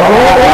¡Vamos!